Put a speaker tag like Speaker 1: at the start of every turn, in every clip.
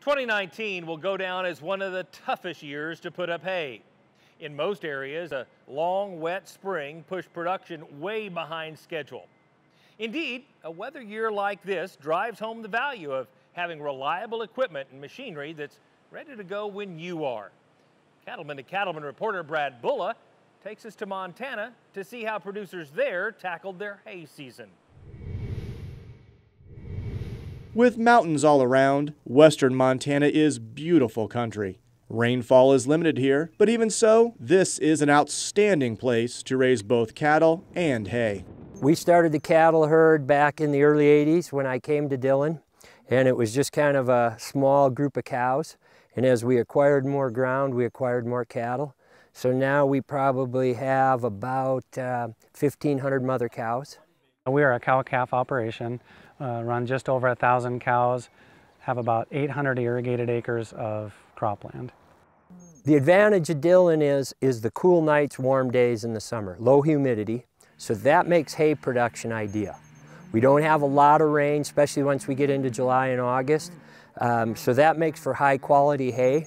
Speaker 1: 2019 will go down as one of the toughest years to put up hay. In most areas, a long, wet spring pushed production way behind schedule. Indeed, a weather year like this drives home the value of having reliable equipment and machinery that's ready to go when you are. Cattleman to Cattleman reporter Brad Bulla takes us to Montana to see how producers there tackled their hay season.
Speaker 2: With mountains all around, western Montana is beautiful country. Rainfall is limited here, but even so, this is an outstanding place to raise both cattle and hay.
Speaker 3: We started the cattle herd back in the early 80s when I came to Dillon, and it was just kind of a small group of cows. And as we acquired more ground, we acquired more cattle. So now we probably have about uh, 1,500 mother cows.
Speaker 4: We are a cow-calf operation uh, run just over a thousand cows, have about 800 irrigated acres of cropland.
Speaker 3: The advantage of Dillon is, is the cool nights, warm days in the summer, low humidity, so that makes hay production ideal. We don't have a lot of rain, especially once we get into July and August, um, so that makes for high quality hay.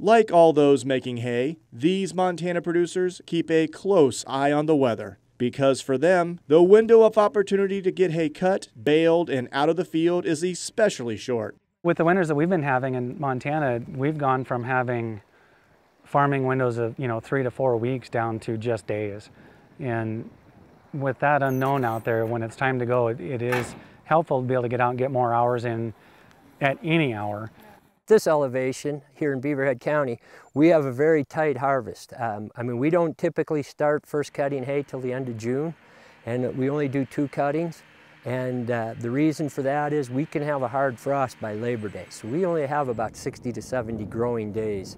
Speaker 2: Like all those making hay, these Montana producers keep a close eye on the weather because for them, the window of opportunity to get hay cut, baled, and out of the field is especially short.
Speaker 4: With the winters that we've been having in Montana, we've gone from having farming windows of you know three to four weeks down to just days. And with that unknown out there, when it's time to go, it, it is helpful to be able to get out and get more hours in at any hour
Speaker 3: this elevation here in Beaverhead County, we have a very tight harvest. Um, I mean, we don't typically start first cutting hay till the end of June, and we only do two cuttings. And uh, the reason for that is we can have a hard frost by Labor Day. So we only have about 60 to 70 growing days,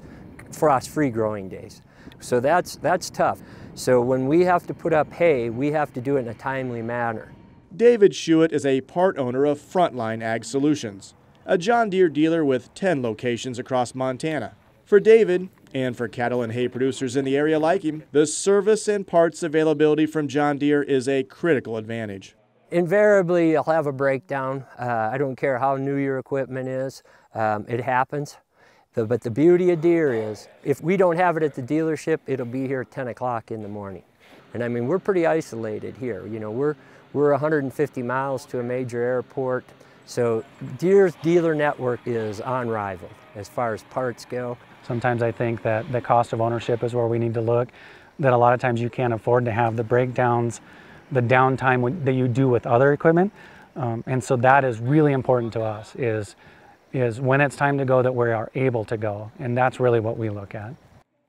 Speaker 3: frost-free growing days. So that's, that's tough. So when we have to put up hay, we have to do it in a timely manner.
Speaker 2: David Schuett is a part owner of Frontline Ag Solutions a John Deere dealer with 10 locations across Montana. For David, and for cattle and hay producers in the area like him, the service and parts availability from John Deere is a critical advantage.
Speaker 3: Invariably, you'll have a breakdown. Uh, I don't care how new your equipment is, um, it happens. The, but the beauty of Deere is, if we don't have it at the dealership, it'll be here at 10 o'clock in the morning. And I mean, we're pretty isolated here. You know, we're, we're 150 miles to a major airport. So Deere's dealer network is unrivaled as far as parts go.
Speaker 4: Sometimes I think that the cost of ownership is where we need to look, that a lot of times you can't afford to have the breakdowns, the downtime that you do with other equipment. Um, and so that is really important to us is, is when it's time to go that we are able to go. And that's really what we look at.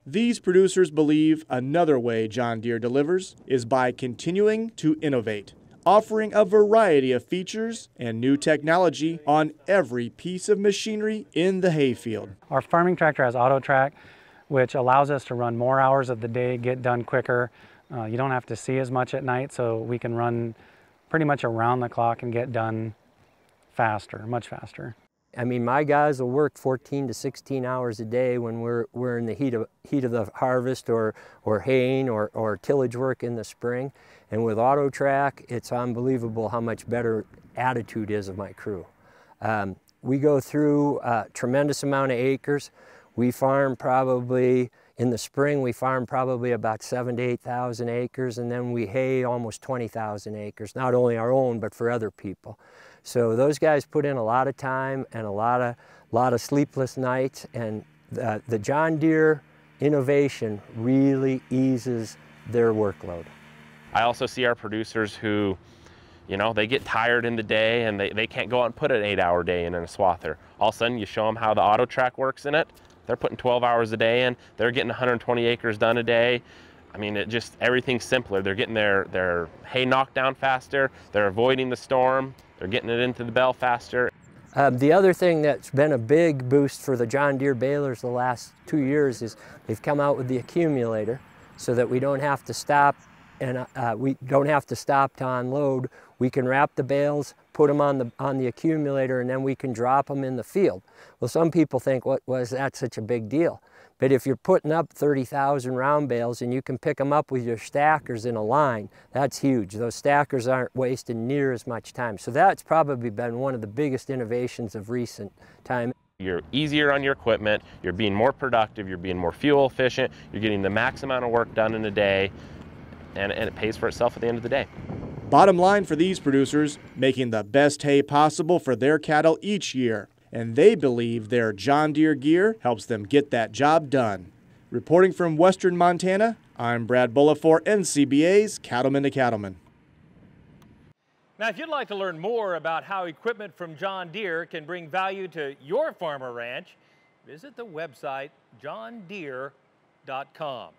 Speaker 2: These producers believe another way John Deere delivers is by continuing to innovate offering a variety of features and new technology on every piece of machinery in the hayfield.
Speaker 4: Our farming tractor has AutoTrac, which allows us to run more hours of the day, get done quicker. Uh, you don't have to see as much at night, so we can run pretty much around the clock and get done faster, much faster.
Speaker 3: I mean, my guys will work 14 to 16 hours a day when we're, we're in the heat of, heat of the harvest or, or haying or, or tillage work in the spring. And with AutoTrac, it's unbelievable how much better attitude is of my crew. Um, we go through a tremendous amount of acres. We farm probably, in the spring, we farm probably about seven to 8,000 acres, and then we hay almost 20,000 acres, not only our own, but for other people. So those guys put in a lot of time and a lot of, lot of sleepless nights and the, the John Deere innovation really eases their workload.
Speaker 5: I also see our producers who, you know, they get tired in the day and they, they can't go out and put an eight hour day in, in a swather. All of a sudden you show them how the AutoTrac works in it. They're putting 12 hours a day in. They're getting 120 acres done a day. I mean, it just, everything's simpler. They're getting their, their hay knocked down faster. They're avoiding the storm. They're getting it into the bell faster.
Speaker 3: Um, the other thing that's been a big boost for the John Deere balers the last two years is they've come out with the accumulator so that we don't have to stop and uh, we don't have to stop to unload. We can wrap the bales, put them on the, on the accumulator, and then we can drop them in the field. Well, some people think, what was that such a big deal? But if you're putting up 30,000 round bales and you can pick them up with your stackers in a line, that's huge. Those stackers aren't wasting near as much time. So that's probably been one of the biggest innovations of recent time.
Speaker 5: you're easier on your equipment, you're being more productive, you're being more fuel efficient, you're getting the max amount of work done in a day, and, and it pays for itself at the end of the day.
Speaker 2: Bottom line for these producers, making the best hay possible for their cattle each year. And they believe their John Deere gear helps them get that job done. Reporting from Western Montana, I'm Brad Bullough for NCBA's Cattleman to Cattleman.
Speaker 1: Now, if you'd like to learn more about how equipment from John Deere can bring value to your farm or ranch, visit the website johndeere.com.